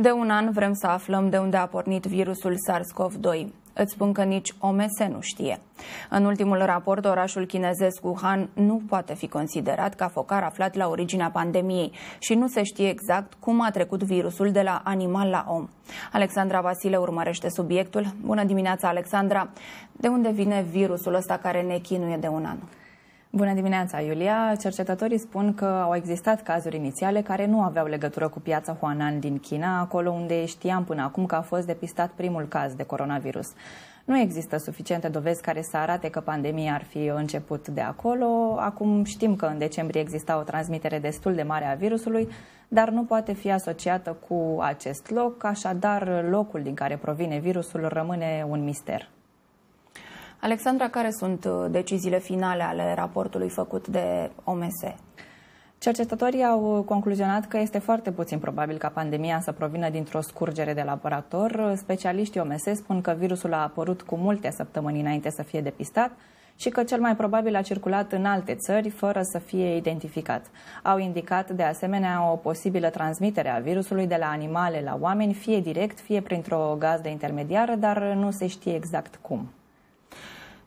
De un an vrem să aflăm de unde a pornit virusul SARS-CoV-2. Îți spun că nici OMS nu știe. În ultimul raport, orașul chinezesc Wuhan nu poate fi considerat ca focar aflat la originea pandemiei și nu se știe exact cum a trecut virusul de la animal la om. Alexandra Vasile urmărește subiectul. Bună dimineața, Alexandra! De unde vine virusul ăsta care ne chinuie de un an? Bună dimineața, Iulia! Cercetătorii spun că au existat cazuri inițiale care nu aveau legătură cu piața Huanan din China, acolo unde știam până acum că a fost depistat primul caz de coronavirus. Nu există suficiente dovezi care să arate că pandemia ar fi început de acolo. Acum știm că în decembrie exista o transmitere destul de mare a virusului, dar nu poate fi asociată cu acest loc, așadar locul din care provine virusul rămâne un mister. Alexandra, care sunt uh, deciziile finale ale raportului făcut de OMS? Cercetătorii au concluzionat că este foarte puțin probabil ca pandemia să provină dintr-o scurgere de laborator. Specialiștii OMS spun că virusul a apărut cu multe săptămâni înainte să fie depistat și că cel mai probabil a circulat în alte țări fără să fie identificat. Au indicat de asemenea o posibilă transmitere a virusului de la animale la oameni, fie direct, fie printr-o gazdă intermediară, dar nu se știe exact cum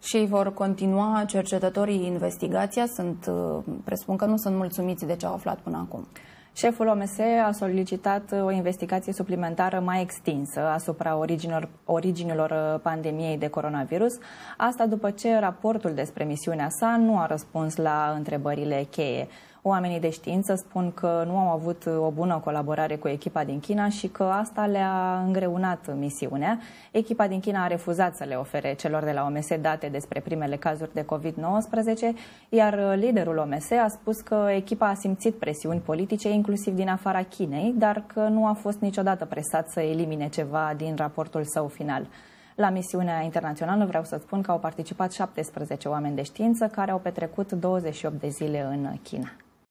și vor continua cercetătorii investigația. Sunt, uh, presupun că nu sunt mulțumiți de ce au aflat până acum. Șeful OMS a solicitat o investigație suplimentară mai extinsă asupra originilor, originilor uh, pandemiei de coronavirus, asta după ce raportul despre misiunea sa nu a răspuns la întrebările cheie. Oamenii de știință spun că nu au avut o bună colaborare cu echipa din China și că asta le-a îngreunat misiunea. Echipa din China a refuzat să le ofere celor de la OMS date despre primele cazuri de COVID-19, iar liderul OMS a spus că echipa a simțit presiuni politice, inclusiv din afara Chinei, dar că nu a fost niciodată presat să elimine ceva din raportul său final. La misiunea internațională vreau să spun că au participat 17 oameni de știință care au petrecut 28 de zile în China.